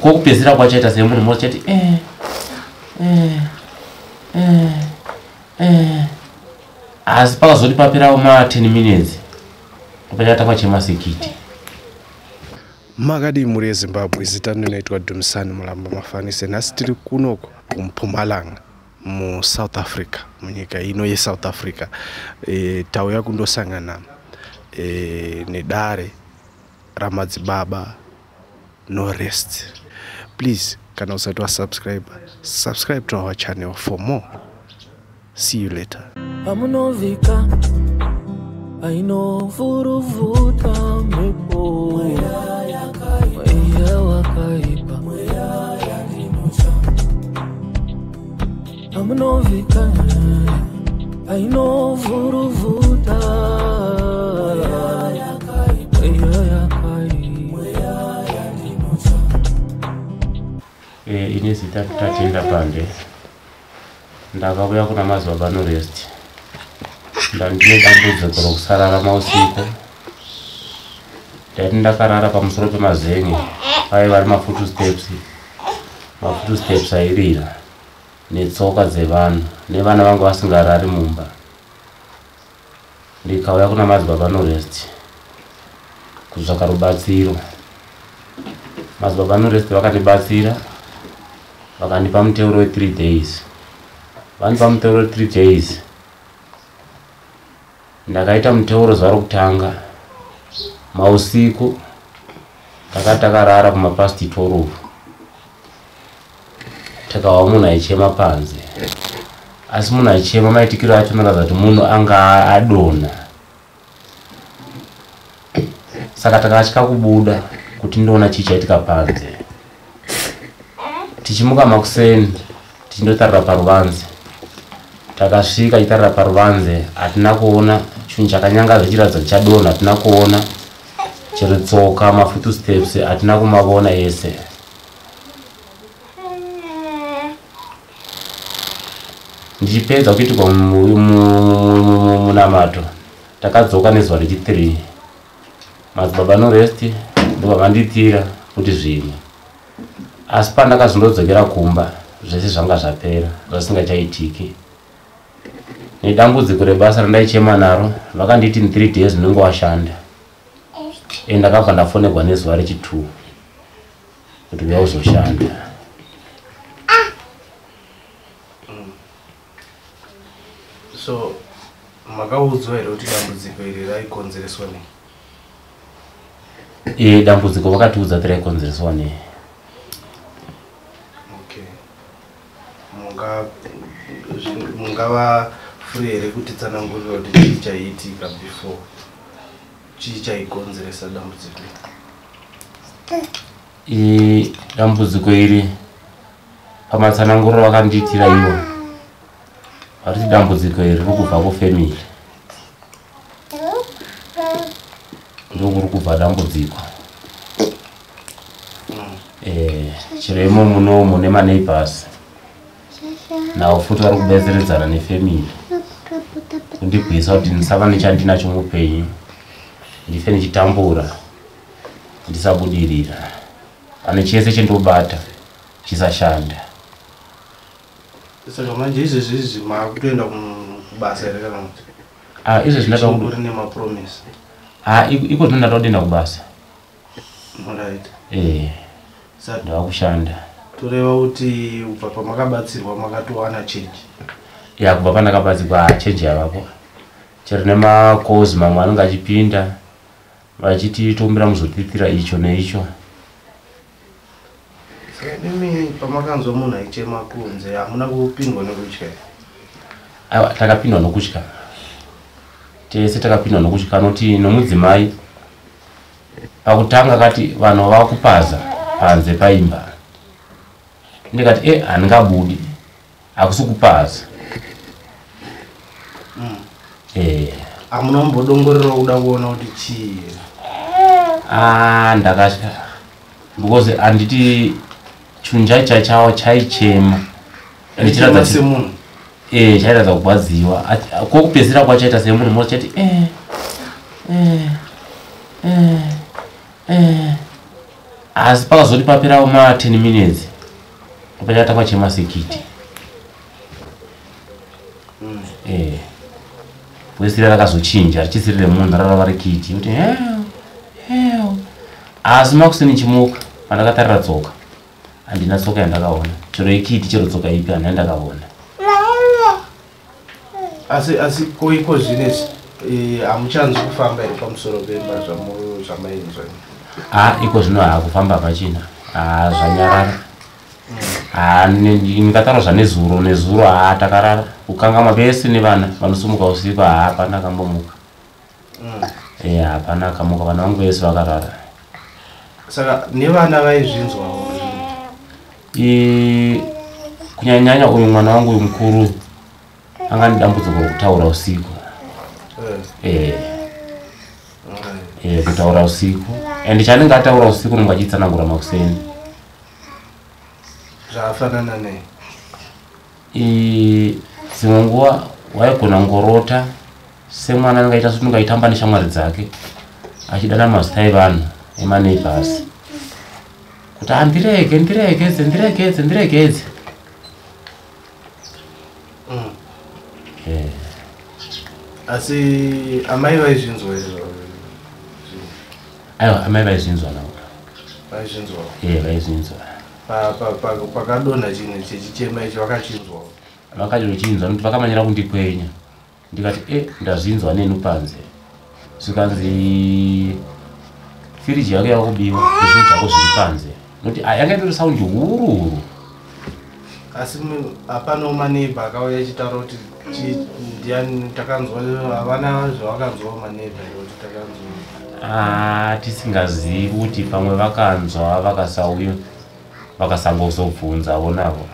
kwokupedzisira kwachaita semunhu mose chati eh, eh, eh, eh. asi pakazoti paperawo ma10 minutes pachatangwa chemasekiti makadi mhuri yezimbabwe zita ndinoitwa dumisani mulamba mafanise nhasi tiri kunoko kumpumalanga musouth africa munyika ino yesouth africa e, tauya kundosangana e, nedare ramadzibaba no rest. Please kana usati wasubscribe subscribe to our channel for more. See you later. Amunovhika ainovhuruvuta mhepo. Mweya wakaipa. Amunovhika ainovhuruvuta Eh, ine zita tatenda pande. Ndakauya kuna mazuva pano rest. Ndandine dambudziko rokusarara mausiku. Ndati ndakarara pamusoro pemazen'e. Paiva ri mafutu steps. Mafutu steps airira netsoka dzevanhu nevana vangu vasingarari mumba. Ndikauya kuna mazuva pano rest. Kutsvaka rubatsiro. Mazuva pano rest vakandibatsira vakandipa muteuro we3 days. Vandipa muteuro we3 days ndakaita muteuro zuva rokutanga mausiku taka takarara kumapasti 12 takawa munhu aichema panze. Asi munhu aichema maitikiro acho anoratidza kuti munhu anga adonha. Saka takatya kubuda kuti ndoona chii chaitika panze tichimuka makuseni tichindotarira paruvanze. Takasvika tichitarira paruvanze hatina kuona chinhu chakanyangadza chiratidza kuti chadonha hatina kuona chero tsoka mafutu steps hatina kumavona ese. Ndichipedza kuitirwa munamato takadzoka nezuva rechi3 madzibaba noresti ndovavanditira kuti zvimwe asi pandakazondodzokera kumba zvese zvanga zvapera zvasingachaitiki. Nedambudziko rebasa randaichema naro vakanditi in 3 days ndinenge washanda. E ndakabva ndafonerwa nezuva rechi2 kuti uya uzoshanda so makaudzwa here kuti dambudziko iri raikonzereswa nei? E dambudziko vakatiudza kuti raikonzereswa nei mungava free here kuti tsanangurira kuti chii chaiitika before chii chaikonzeresa dambudziko iri? I dambudziko iri pamatsananguriro vakandiitira ivo variti dambudziko iri riri kubva kufemili? Ndokuri kubva dambudziko. Eh, chero imo muno mune maneighbors navo futi vari kubetseredzana nefemili kundigwisa kuti ndisava nechandinacho mupenyu ndife ndichitambura ndisabudirira pane chese chendobata chisashanda saka manje izvezvi izvi maakutoenda kubasa here kana kuti Ah, izvezvi ndada kudo uri nemapromise Ah, iko zvino ndada kutoenda kubasa right Eh, saka ndava kushanda toreva kuti ubva pamakabatsirwa makatowana change ya kubva pandakabatsirwa chenji yavapo chero nemakozi mamwe anenge achipinda vachititombera muzotitira icho neicho. Saka nemi pamakanzwa munhu aichema kunze hamuna kupindwa nekutya aiwa takapindwa nokutya tese takapindwa nokutya noti nomudzimai pakutanga kati vanhu vava kupaza panze paimba ndikati e handingabudi hakusi kupaza Eh, hamuna kumbodongorera kuda kuona kuti chii. Ah, ndakatya because handiti chinhu chaicha chawo chaichema. Ende chiratidza Aichema kuti- semunhu? Eh chairatidza kurwadziwa Ati- kwokupedzisira kwachaita semunhu mose chati eh, eh, eh, eh. asi pakazoti paperawo ma 10 minutes pachatangwa chemasekiti eh. Wesira rakazochinja richisiri remunhu rarava rikiti kuti heo heo asi makusini chimuka pandakatarira tsoka. Handina tsoka yandakaona chero ikiti chero tsoka ipi handina ndakaona asi asi koiko zvinezvi eh, hamuchanzi kufamba here pamusoro pemba zvamainzwa a iko zvino haakufamba pachina ha zvanyarara Ha, ndikataura zvanezuro nezuro ha takarara. Kukangama vese nevana vanosumuka usiku ha hapana akambomuka e hapana akamuka vana vangu vese vakarara. Saka nevana vaizvinzwawo I- kunyanyanya uyu mwana wangu uyu mukuru anga nedambudziko rekutaura usiku. Kutaura usiku. And chanenge ataura usiku nonge achitsanangura makuseni zvaafanana nei dzimwe nguva waigona ngorota. Semwana angaita aita aitamba neshamwari dzake achidana mazita evanhu emaneighbors kuti ah ndirege ndiregedze ndiregedze ndiregedze Eh, asi amai vaizvinzwa aiwa amai vaizvinzwa naura vaizvinzwa e vaizvinzwa pakadonha chinhu chechichema ichi vakachinzwawo vakachirochinzwa nokuti vakamanyira kundikwenya. Ndikati e ndazvinzwa nenu panze zvikanzi firiji yako yakubiwa nezvinhu zvako zviri panze. Nokuti yanga itori saundi huru huru asi hapanawo maneiba akauya achitaura kuti ndiani takanzwa havana zvavakanzwawo maneiba kuti takanzwa. Ah, tisingazivi kuti pamwe vakanzwa vakasauya vakasangozobvunzavo navo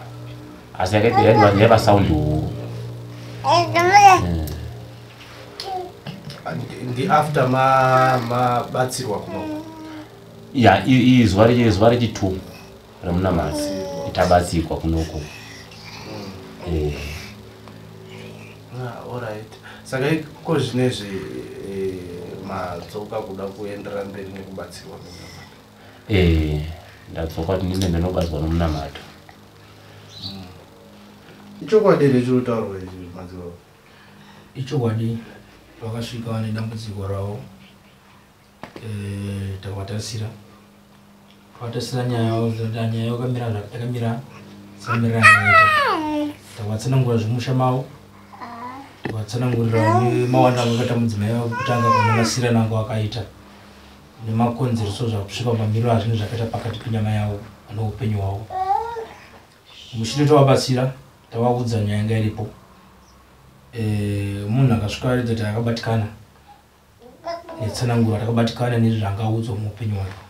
asi yakaita yaiva- yaiva saundi huru Ndi- ndi after ma- mabatsirwa kunoko ya i- i- zuva zuva rechitu remunamasi tabatsikwa kunoko Eh. Ah, alright saka iko zvinezvi eh, madzoka kuda kuenderera mberi nekubatsirwa Eh, ndadzoka kuti ndine ndinobatsirwa nomunamato ichokwadi here chiri kutaurwa izvi madziro ichokwadi vakasvika nedambudziko ravo Eh, takavatasira takavatasira nyaya nyaya yakamira sakamirira yakaita takavatsanangura zvemusha mavo takavatsanangurira nemawanda akakaita mudzimai wavo kutanga pamanasira nango akaita nemakonzereso zvakusvika pamiriro azvinhu zvakaita pakati penyama yavo neupenyu hwavo. Mushure tavabatsira tavaudza nyaya yanga iripo. Eh, munhu akasvika aridza kuti akabatikana netsananguro atakabatikana nezvaangaudzwa muupenyu hwake.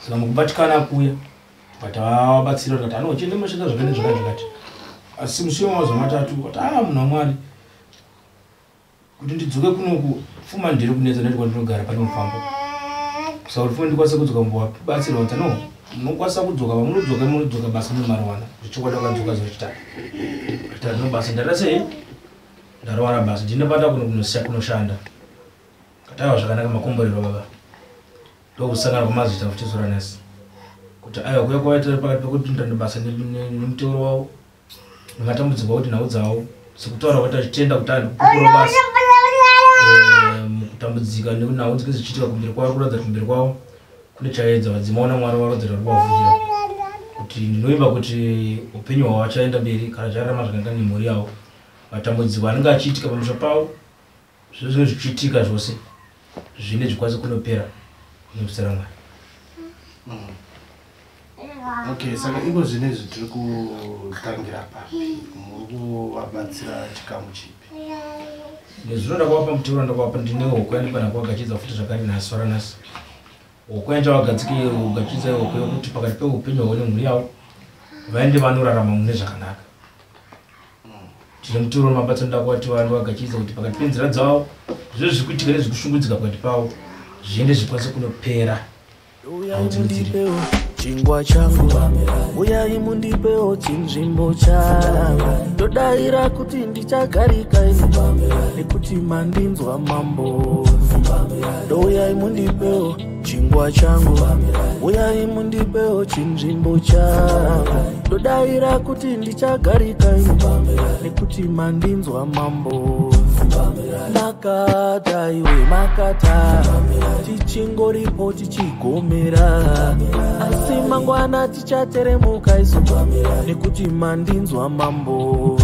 Saka mukubatikana kuya vatavabatsira kuti ano chiende mashanda zvakane zvakati zvakati asi mushure mamazuva matatu kuti a munhu wamwari kuti ndidzoke kunoku pfuma ndiri kunetsa ndati kwandinogara pane mufambo. Saka kuti pfuma ndikwanise kudzoka mbovabatsira kuti no munokwanisa kudzoka pamunodzoka munodzoka basa nemariwana zvichokwadi wakadzoka zvechitatu kuti ndino basa ndaita sei? Ndarwara basa ndinobata kuno kunosiya kunoshanda. Kataiwa zvakanaka makomborero baba. Ndokusangana kwamazita fuchizora nasi kuti aiwa kuya kwaita pakati pekuti ndando basa nemutoro wavo nematambudziko akuti nhau dzavo sekutaura kuti achitenda kuti andikupupura basa Eh, mukutambudzika nenhau dzinge zichiitika kumberi kwavo kuratidza kuti kumberi kwavo kune chaedza vadzimaona mwari varodzera kuti vavhurira kuti ndinoimba kuti upenyu hwavo achaenda mberi kana chararama zvakanaka nemhuri yavo. Matambudziko anenge achiitika pamusha pavo zvozvinge zvichiitika zvose zvine zvikwanise kunopera nekusera mwari okay saka iko zvinezvi tiri kutangira papi muri kuvabatsira chikamu chipi nezvino ndakavapa mutoro ndakavapa ndine hoko yandipana kuvagachidza futi zvakare nhasi wara nhasi hoko yandichavagadzike kugachidza hoko yokuti pakati peupenyu hwavo nemhuri yavo vaende vanorarama mune zvakanaka. Tine mutoro nemabatsiro ndakuvati vanhu vagachidza kuti pakati penzira dzavo zvizvo zviri kuitika nezviri kushungudzika pakati pavo zviende zvikwanise kunopera. Ndipe chingwa changu. Uyai mundipewo chinzvimbo changu ndodayira kuti ndichagarika ini nekuti mandinzwa mambo ndouyai mundipewo chingwa changu. Uyai mundipewo chinzvimbo changu ndodayira kuti ndichagarika ini nekuti mandinzwa mambo makata iwe makata. Tichingoripo tichigomera. Asi mangwana tichateremuka isu nekuti mandinzwa mambo.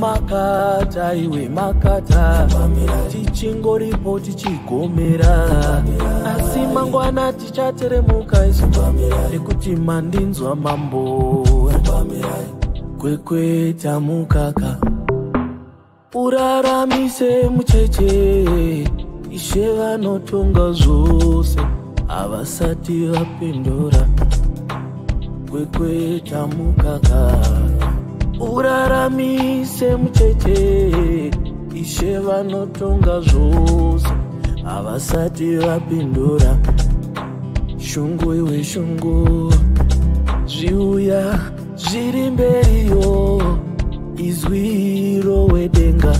Makata iwe makata. Tichingoripo tichigomera. Asi mangwana tichateremuka isu nekuti mandinzwa mambo. Kwekweta mukaka uraramise mucheche ishe vanotonga zvose havasati vapindura. Kwekweta mukaka uraramise mucheche ishe vanotonga zvose havasati vapindura. Shungu iwe shungu zviuya zviri mberiyo izwi rowedenga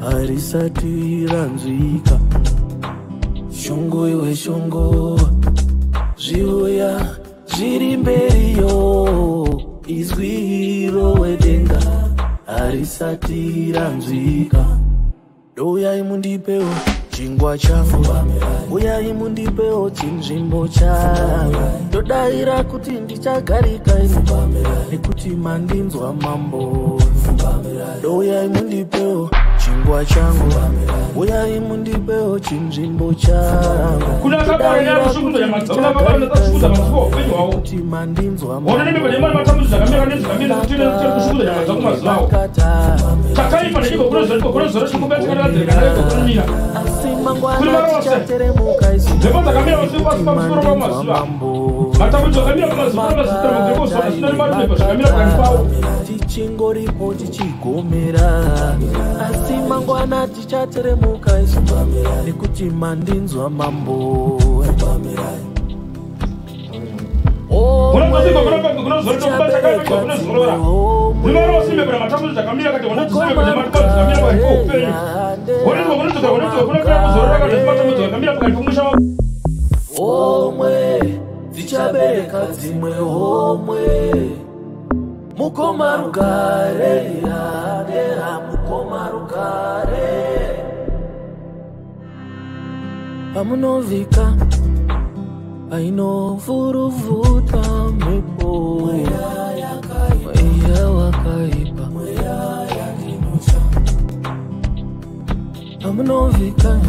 harisati ranzwika. Shungu iwe shungu zviuya zviri mberiyo izwi rowedenga harisati ranzwika. Douyai mundipewo chingwa changu uyai mundipewo chinzvimbo changu ndodayira kuti ndichagarika ini nekuti mandinzwa mambo douyai mundipewo chingwa changu uyai mundipewo chinzvimbo changu. Kuna kabari ya kushukuza ya mazao, kuna kabari ya kushukuza mazao, upenyu wao. kuti mandinzwa asi mangwana tichateremuka isu Zikuna kama zikuna kama zikuna kama zikuna zakamira kwa nifao. tichingoripo tichigomera asi mangwana tichateremuka isu nekuti mandinzwa mambo kuna matambuzi zakamira kati wana tuseme kwenye matambuzi zakamira kwa nifao upenyu. Kuna zote kuna zote kuna zote kuna kuna zote kuna zote matambuzi zakamira kwa nifao mwisho. omwe dzichabereka dzimwe omwe mukoma rugare radera mukoma rugare. Pamunovhika painovhuruvhuta mhepo. Mweya wakaipa pamunovhika